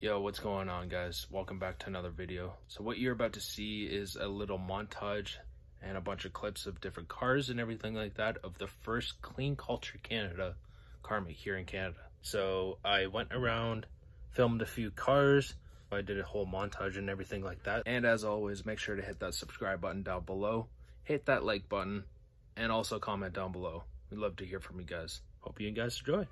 Yo, what's going on guys? Welcome back to another video. So what you're about to see is a little montage and a bunch of clips of different cars and everything like that of the first Clean Culture Canada car meet here in Canada. So I went around, filmed a few cars, I did a whole montage and everything like that. And as always, make sure to hit that subscribe button down below, hit that like button, and also comment down below. We'd love to hear from you guys. Hope you guys enjoy.